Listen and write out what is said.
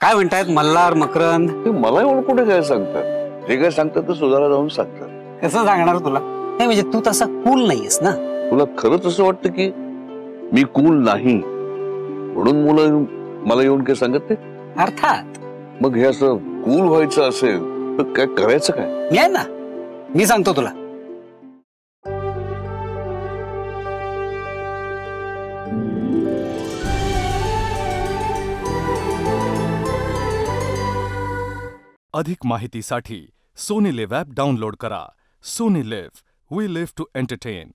काय म्हणतायत? मल्हार मकरंद? ते मला येऊन कुठे काय सांगतात? जे काय सांगतात ते सुधारा जाऊन सांगतात. कसं सांगणार तुला? नाही म्हणजे तू तसा कूल नाहीयेस ना. तुला खरंच असं वाटतं की मी कूल नाही? म्हणून मुलं मला येऊन काय सांगत ते अर्थात. मग हे असं कूल व्हायचं असेल तर काय करायचं काय? मी आहे ना. मी सांगतो तुला. अधिक माहितीसाठी सोनी लिव्ह ॲप डाउनलोड करा. Sony LIV we live to entertain